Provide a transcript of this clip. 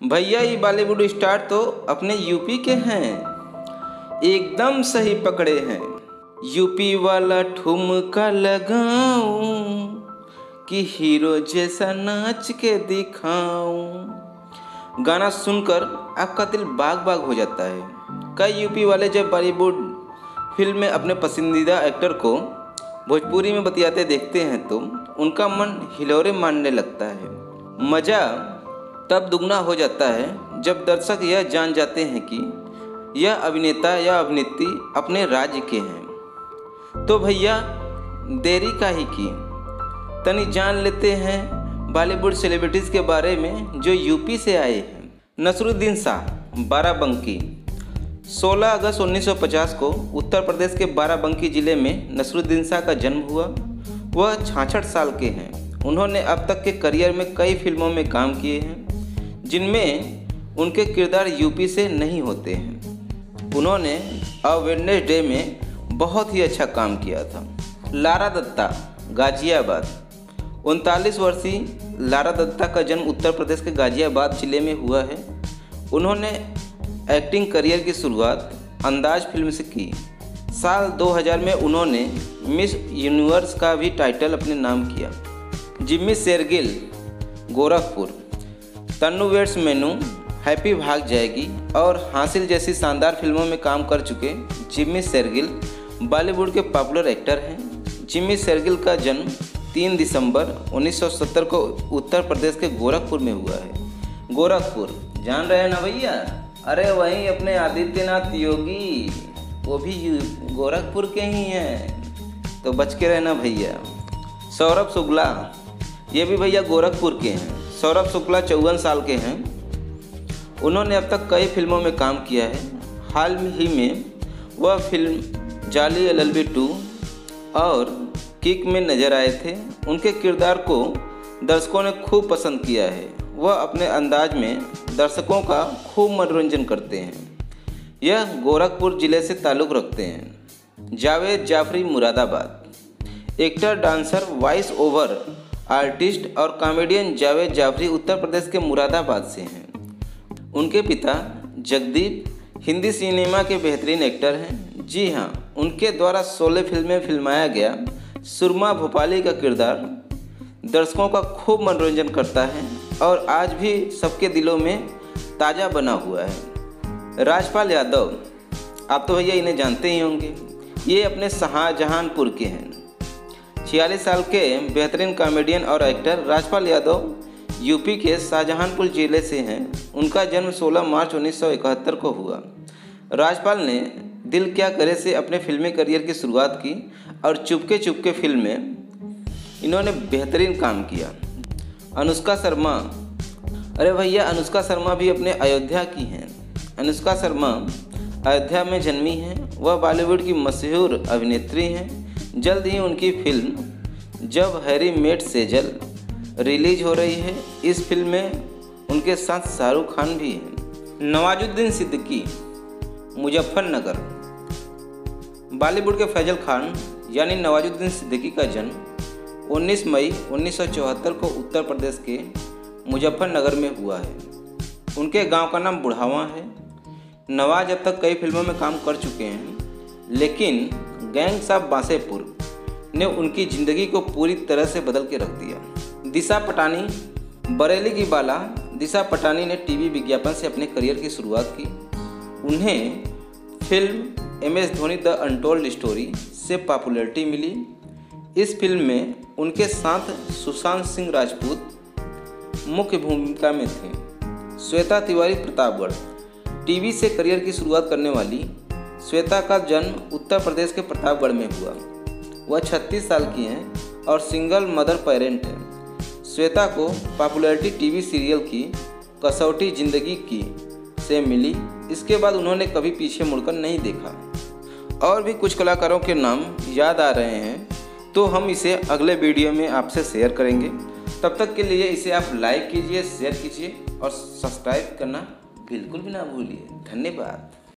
भैया, ये बॉलीवुड स्टार तो अपने यूपी के हैं। एकदम सही पकड़े हैं। यूपी वाला ठुमका लगाऊँ, कि हीरो जैसा नाच के दिखाऊँ। गाना सुनकर आपका दिल बाग बाग हो जाता है। कई यूपी वाले जब बॉलीवुड फ़िल्म में अपने पसंदीदा एक्टर को भोजपुरी में बतियाते देखते हैं तो उनका मन हिलोरे मानने लगता है। मज़ा तब दुगना हो जाता है जब दर्शक यह जान जाते हैं कि यह अभिनेता या अभिनेत्री अपने राज्य के हैं। तो भैया, देरी का ही की। तनी जान लेते हैं बॉलीवुड सेलिब्रिटीज़ के बारे में जो यूपी से आए हैं। नसरुद्दीन शाह, बाराबंकी। 16 अगस्त 1950 को उत्तर प्रदेश के बाराबंकी ज़िले में नसरुद्दीन शाह का जन्म हुआ। वह छाछठ साल के हैं। उन्होंने अब तक के करियर में कई फ़िल्मों में काम किए हैं। जिनमें उनके किरदार यूपी से नहीं होते हैं। उन्होंने अवेडनेस डे में बहुत ही अच्छा काम किया था। लारा दत्ता, गाजियाबाद। उनतालीस वर्षीय लारा दत्ता का जन्म उत्तर प्रदेश के गाजियाबाद ज़िले में हुआ है। उन्होंने एक्टिंग करियर की शुरुआत अंदाज फ़िल्म से की। साल 2000 में उन्होंने मिस यूनिवर्स का भी टाइटल अपने नाम किया। जिम्मी शेरगिल, गोरखपुर। तन्नू वेट्स मेनू, हैप्पी भाग जाएगी और हासिल जैसी शानदार फ़िल्मों में काम कर चुके जिम्मी शेरगिल, बॉलीवुड के पॉपुलर एक्टर हैं। जिम्मी शेरगिल का जन्म 3 दिसंबर 1970 को उत्तर प्रदेश के गोरखपुर में हुआ है। गोरखपुर, जान रहे हैं ना भैया? अरे वहीं अपने आदित्यनाथ योगी, वो भी गोरखपुर के ही हैं। तो बच के रहना भैया। सौरभ शुक्ला, ये भी भैया गोरखपुर के हैं। सौरभ शुक्ला चौवन साल के हैं। उन्होंने अब तक कई फ़िल्मों में काम किया है। हाल ही में वह film Jolly L L two और किक में नज़र आए थे। उनके किरदार को दर्शकों ने खूब पसंद किया है। वह अपने अंदाज में दर्शकों का खूब मनोरंजन करते हैं। यह गोरखपुर ज़िले से ताल्लुक़ रखते हैं। Javed Jaffrey Moradabad. Actor, dancer, voice over artist और कॉमेडियन जावेद जाफरी उत्तर प्रदेश के मुरादाबाद से हैं। उनके पिता जगदीप हिंदी सिनेमा के बेहतरीन एक्टर हैं। जी हाँ उनके द्वारा सोलह फ़िल्में फिल्माया गया सुरमा भोपाली का किरदार दर्शकों का खूब मनोरंजन करता है और आज भी सबके दिलों में ताज़ा बना हुआ है। राजपाल यादव, आप तो भैया इन्हें जानते ही होंगे। ये अपने शाहजहानपुर के हैं। छियालीस साल के बेहतरीन कॉमेडियन और एक्टर राजपाल यादव यूपी के शाहजहानपुर ज़िले से हैं। उनका जन्म 16 मार्च 1971 को हुआ। राजपाल ने दिल क्या करे से अपने फिल्मी करियर की शुरुआत की और चुपके चुपके फ़िल्म में इन्होंने बेहतरीन काम किया। अनुष्का शर्मा, अरे भैया, अनुष्का शर्मा भी अपने अयोध्या की हैं। अनुष्का शर्मा अयोध्या में जन्मी हैं। वह बॉलीवुड की मशहूर अभिनेत्री हैं। जल्द ही उनकी फ़िल्म जब हैरी मेट सेजल रिलीज़ हो रही है, इस फ़िल्म में उनके साथ शाहरुख खान भी हैं। नवाजुद्दीन सिद्दीकी, मुजफ्फरनगर। बॉलीवुड के फैजल खान यानी नवाजुद्दीन सिद्दीकी का जन्म 19 मई 1974 को उत्तर प्रदेश के मुजफ्फरनगर में हुआ है। उनके गाँव का नाम बुढ़ावा है। नवाज़ अब तक कई फ़िल्मों में काम कर चुके हैं, लेकिन गैंग साहब बासेपुर ने उनकी ज़िंदगी को पूरी तरह से बदल के रख दिया। दिशा पटानी, बरेली की बाला, दिशा पटानी ने टीवी विज्ञापन से अपने करियर की शुरुआत की। उन्हें film M S Dhoni the untold story से पॉपुलैरिटी मिली। इस फ़िल्म में उनके साथ सुशांत सिंह राजपूत मुख्य भूमिका में थे। श्वेता तिवारी प्रतापगढ़, टीवी से करियर की शुरुआत करने वाली, श्वेता का जन्म उत्तर प्रदेश के प्रतापगढ़ में हुआ। वह 36 साल की हैं और सिंगल मदर पेरेंट हैं। श्वेता को पॉपुलैरिटी टीवी सीरियल की कसौटी ज़िंदगी की से मिली। इसके बाद उन्होंने कभी पीछे मुड़कर नहीं देखा। और भी कुछ कलाकारों के नाम याद आ रहे हैं तो हम इसे अगले वीडियो में आपसे शेयर करेंगे। तब तक के लिए इसे आप लाइक कीजिए, शेयर कीजिए और सब्सक्राइब करना बिल्कुल भी ना भूलिए। धन्यवाद।